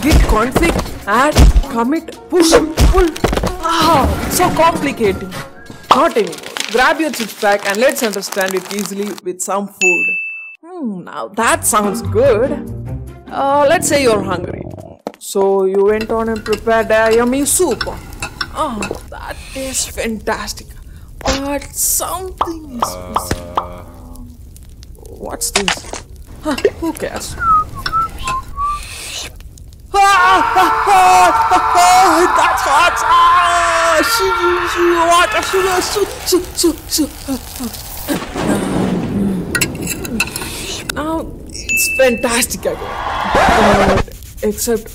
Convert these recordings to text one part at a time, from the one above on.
git config, add, commit, push, pull. Ah, so complicated. Not anymore. Grab your chips pack and let's understand it easily with some food. Hmm, now that sounds good. Uh, let's say you're hungry. So you went on and prepared a yummy soup. Oh, that tastes fantastic. But something is missing. What's this? Huh, who cares? Ah, ah, ah, ah, that's hot! Ah, shoo, shoo, water, sugar, shoo, shoo, shoo, shoo. Now it's fantastic again. But except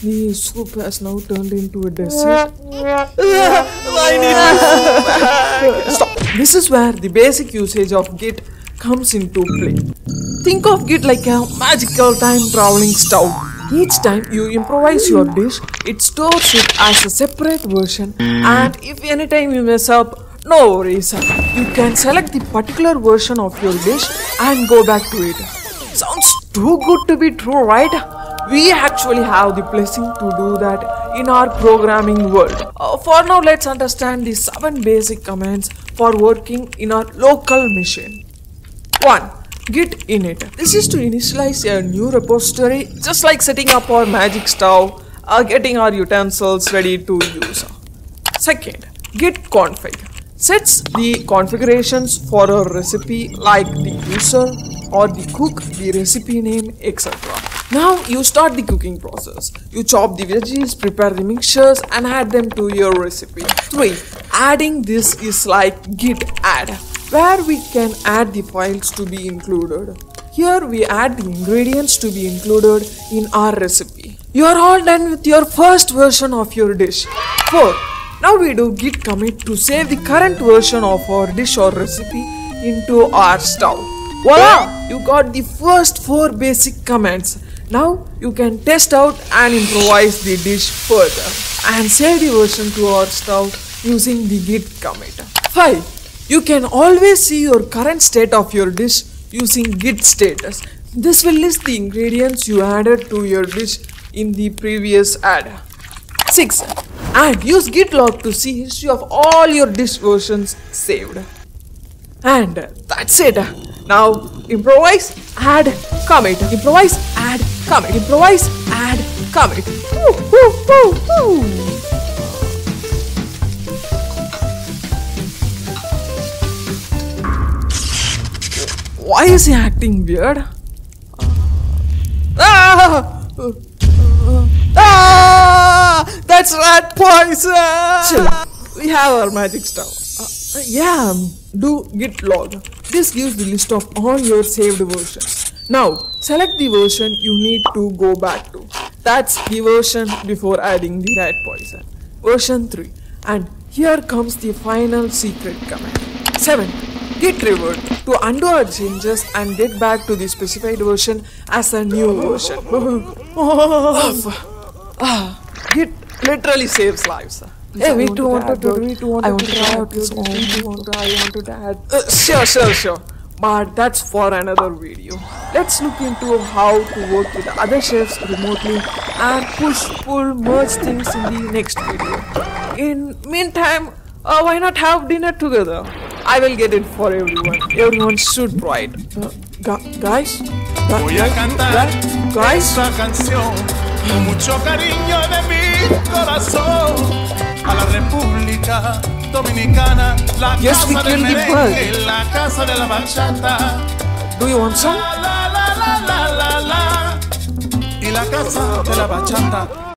the soup has now turned into a desert. I need this Stop. This is where the basic usage of Git comes into play. Think of Git like a magical time traveling stove. Each time you improvise your dish, it stores it as a separate version, and if anytime you mess up, no worries. You can select the particular version of your dish and go back to it. Sounds too good to be true, right? We actually have the blessing to do that in our programming world. Uh, for now, let's understand the seven basic commands for working in our local machine. 1. Git init. This is to initialize a new repository, just like setting up our magic stove or getting our utensils ready to use. Second, git config sets the configurations for a recipe like the user or the cook, the recipe name, etc. Now you start the cooking process. You chop the veggies, prepare the mixtures and add them to your recipe. 3. Adding this is like git add where we can add the files to be included. Here we add the ingredients to be included in our recipe. You are all done with your first version of your dish. 4. Now we do git commit to save the current version of our dish or recipe into our stove. Voila! You got the first 4 basic commands. Now you can test out and improvise the dish further and save the version to our stove using the git commit. 5. You can always see your current state of your dish using git status. This will list the ingredients you added to your dish in the previous add. 6. And use git log to see history of all your dish versions saved. And that's it. Now improvise, add, commit. Improvise, add, commit. Improvise, add, commit. Woo. Is he acting weird? Ah! Ah! That's rat poison! Chill. We have our magic stuff. Uh, yeah, do git log. This gives the list of all your saved versions. Now, select the version you need to go back to. That's the version before adding the rat poison. Version 3. And here comes the final secret command. 7 git revert to undo our changes and get back to the specified version as a new version. Ah, git literally saves lives. Hey, we too wanted to, we too wanted to try out this one. We too want to, I want to add. Uh, sure, sure, sure. But that's for another video. Let's look into how to work with other chefs remotely and push, pull, merge things in the next video. In meantime, uh, why not have dinner together? I will get it for everyone. Everyone should try it. Uh, gu- guys? Gu- Voy a cantar gu- guys? esta canción con mucho cariño de mi corazón a la República Dominicana, la Yes, we casa del merengue, la casa de la bachata, Do you want some? la la la la la la la y la casa de la bachata.